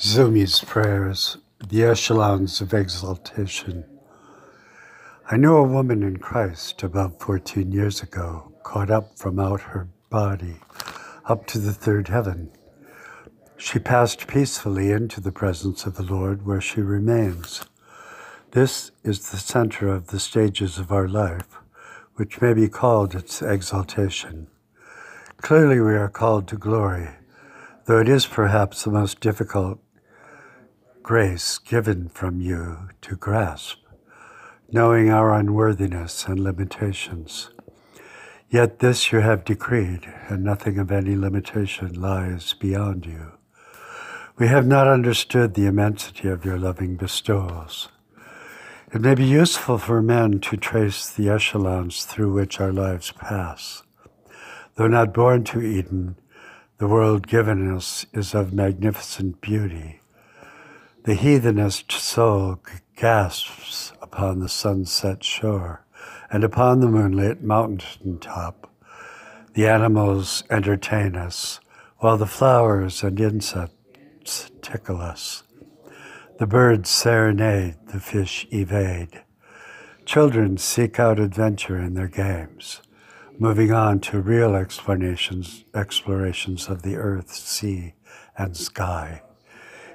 Zoomi's prayers, the echelons of exaltation. I knew a woman in Christ about 14 years ago, caught up from out her body up to the third heaven. She passed peacefully into the presence of the Lord where she remains. This is the center of the stages of our life, which may be called its exaltation. Clearly, we are called to glory, though it is perhaps the most difficult grace given from you to grasp, knowing our unworthiness and limitations. Yet this you have decreed, and nothing of any limitation lies beyond you. We have not understood the immensity of your loving bestowals. It may be useful for men to trace the echelons through which our lives pass. Though not born to Eden, the world given us is of magnificent beauty. The heathenist soul gasps upon the sunset shore and upon the moonlit mountain top. The animals entertain us, while the flowers and insects tickle us. The birds serenade, the fish evade. Children seek out adventure in their games, moving on to real explanations, explorations of the earth, sea, and sky.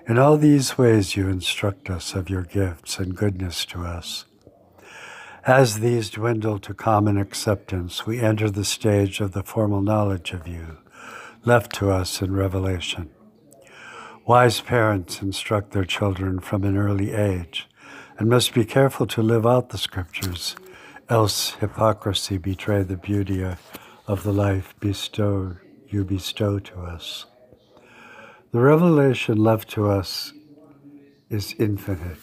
In all these ways you instruct us of your gifts and goodness to us. As these dwindle to common acceptance, we enter the stage of the formal knowledge of you, left to us in Revelation. Wise parents instruct their children from an early age and must be careful to live out the scriptures, else hypocrisy betray the beauty of the life bestowed you bestow to us. The revelation left to us is infinite,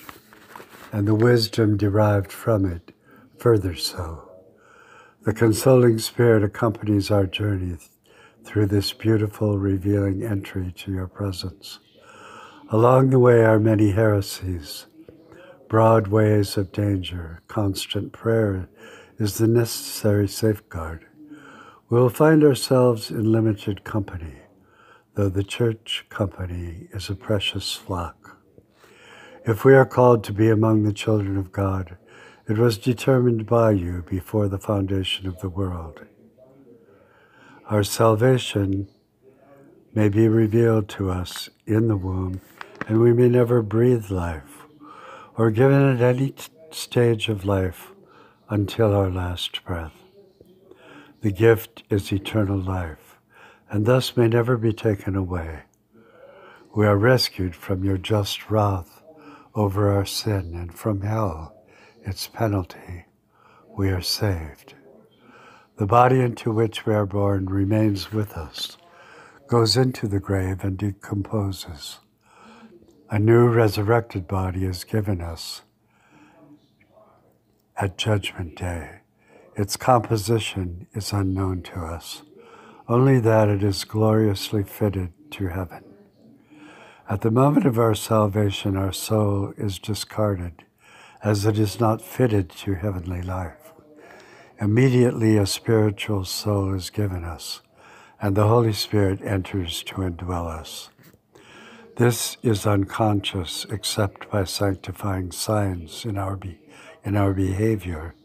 and the wisdom derived from it further so. The consoling spirit accompanies our journey through this beautiful, revealing entry to your presence. Along the way are many heresies, broad ways of danger. Constant prayer is the necessary safeguard. We will find ourselves in limited company, though the church company is a precious flock. If we are called to be among the children of God, it was determined by you before the foundation of the world. Our salvation may be revealed to us in the womb and we may never breathe life or given at any t- stage of life until our last breath. The gift is eternal life, and thus may never be taken away. We are rescued from your just wrath over our sin and from hell, its penalty. We are saved. The body into which we are born remains with us, goes into the grave, and decomposes. A new resurrected body is given us at Judgment Day. Its composition is unknown to us, only that it is gloriously fitted to heaven. At the moment of our salvation, our soul is discarded, as it is not fitted to heavenly life. Immediately, a spiritual soul is given us, and the Holy Spirit enters to indwell us. This is unconscious except by sanctifying signs in our, be- in our behavior.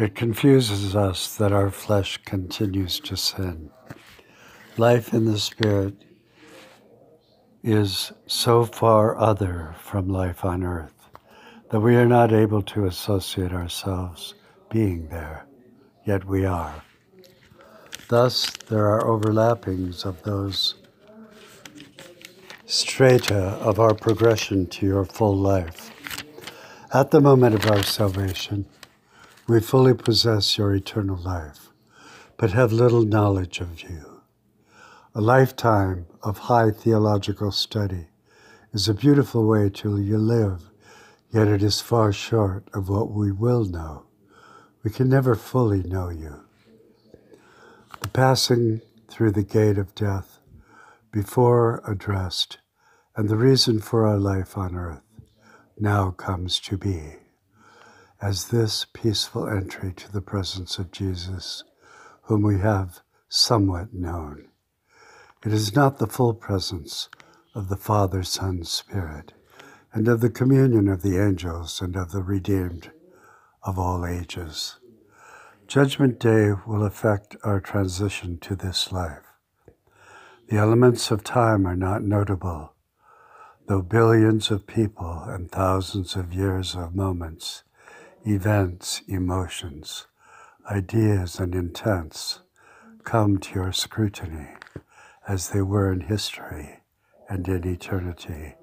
It confuses us that our flesh continues to sin. Life in the Spirit is so far other from life on earth that we are not able to associate ourselves being there, yet we are. Thus, there are overlappings of those strata of our progression to your full life. At the moment of our salvation, we fully possess your eternal life, but have little knowledge of you. A lifetime of high theological study is a beautiful way to live, yet it is far short of what we will know. We can never fully know you. The passing through the gate of death before addressed, and the reason for our life on earth now comes to be as this peaceful entry to the presence of Jesus, whom we have somewhat known. It is not the full presence, of the Father, Son, Spirit, and of the communion of the angels and of the redeemed of all ages. Judgment Day will affect our transition to this life. The elements of time are not notable, though billions of people and thousands of years of moments, events, emotions, ideas, and intents come to your scrutiny as they were in history and in eternity,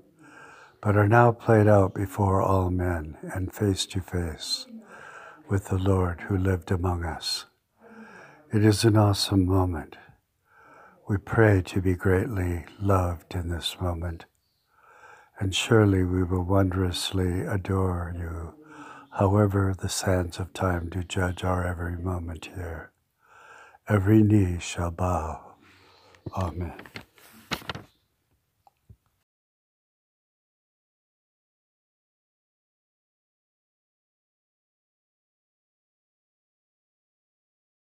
but are now played out before all men and face to face with the Lord who lived among us. It is an awesome moment. We pray to be greatly loved in this moment, and surely we will wondrously adore you, however the sands of time do judge our every moment here. Every knee shall bow. Amen.